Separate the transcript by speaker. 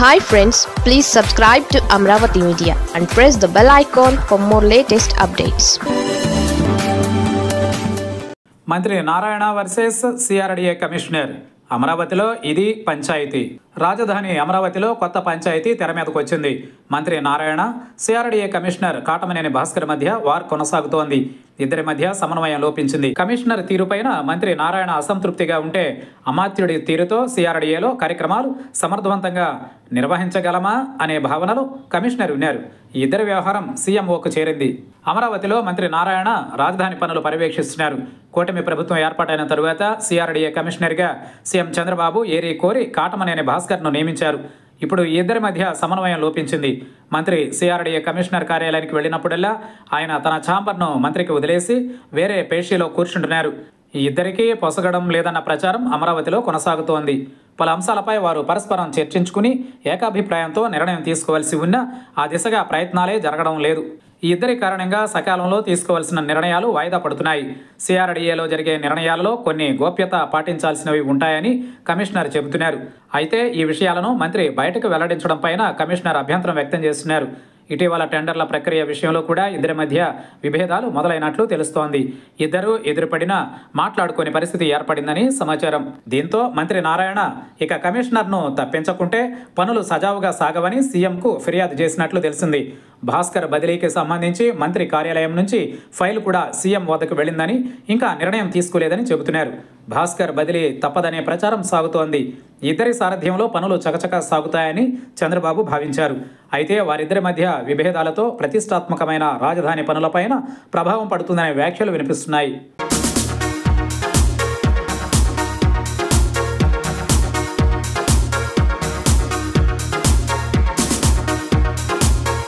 Speaker 1: Hi friends please subscribe to Amaravati media and press the bell icon for more latest updates
Speaker 2: మంత్రి Narayana versus CRDA commissioner. అమరావతిలో ఇది పంచాయతీ. రాజధాని అమరావతిలో కొత్త పంచాయతీ తెర మీదకు వచ్చింది. మంత్రి నారాయణ సిఆర్డీఏ కమిషనర్ కాటమనేని భాస్కర్ మధ్య వార్ కొనసాగుతోంది. ఇద్దరి మధ్య సమన్వయం లోపించింది. కమిషనర్ తీరుపైన మంత్రి నారాయణ అసంతృప్తిగా ఉంటే అమాత్యుడి తీరుతో సిఆర్డీఏలో కార్యక్రమాలు సమర్థవంతంగా నిర్వహించగలమా అనే భావనలో కమిషనర్ ఉన్నారు ఇద్దరి వ్యవహారం సీఎంఓకు చేరింది. అమరావతిలో మంత్రి నారాయణ రాజధాని పనులు పర్యవేక్షిస్తున్నారు. కూటమి ప్రభుత్వం ఏర్పాటైన తరువాత సిఆర్డీఏ కమిషనర్గా సీఎం చంద్రబాబు ఏరి కోరి కాటమనేని భాస్కర్ను నియమించారు. ఇప్పుడు ఇద్దరి మధ్య సమన్వయం లోపించింది. మంత్రి సిఆర్డీఏ కమిషనర్ కార్యాలయానికి వెళ్ళినప్పుడల్లా ఆయన తన ఛాంబర్ను మంత్రికి వదిలేసి వేరే పేషీలో కూర్చుంటున్నారు. ఈ ఇద్దరికీ పొసగడం లేదన్న ప్రచారం అమరావతిలో కొనసాగుతోంది. పలు అంశాలపై వారు పరస్పరం చర్చించుకుని ఏకాభిప్రాయంతో నిర్ణయం తీసుకోవాల్సి ఉన్నా ఆ దిశగా ప్రయత్నాలే జరగడం లేదు. ఈ ఇద్దరి కారణంగా సకాలంలో తీసుకోవాల్సిన నిర్ణయాలు వాయిదా పడుతున్నాయి. సిఆర్డీఏలో జరిగే నిర్ణయాలలో కొన్ని గోప్యత పాటించాల్సినవి ఉంటాయని కమిషనర్ చెబుతున్నారు. అయితే ఈ విషయాలను మంత్రి బయటకు వెల్లడించడం పైన కమిషనర్ అభ్యంతరం వ్యక్తం చేస్తున్నారు. ఇటీవల టెండర్ల ప్రక్రియ విషయంలో కూడా ఇద్దరి మధ్య విభేదాలు మొదలైనట్లు తెలుస్తోంది. ఇద్దరు ఎదురుపడినా మాట్లాడుకునే పరిస్థితి ఏర్పడిందని సమాచారం. దీంతో మంత్రి నారాయణ ఇక కమిషనర్ను తప్పించకుంటే పనులు సజావుగా సాగవని సీఎంకు ఫిర్యాదు చేసినట్లు తెలిసింది. భాస్కర్ బదిలీకి సంబంధించి మంత్రి కార్యాలయం నుంచి ఫైల్ కూడా సీఎం వద్దకు వెళ్ళిందని ఇంకా నిర్ణయం తీసుకోలేదని చెబుతున్నారు. భాస్కర్ బదిలీ తప్పదనే ప్రచారం సాగుతోంది. ఇద్దరి సారథ్యంలో పనులు చకచక సాగుతాయని చంద్రబాబు భావించారు. అయితే వారిద్దరి మధ్య విభేదాలతో ప్రతిష్టాత్మకమైన రాజధాని పనులపైన ప్రభావం పడుతుందనే వ్యాఖ్యలు వినిపిస్తున్నాయి.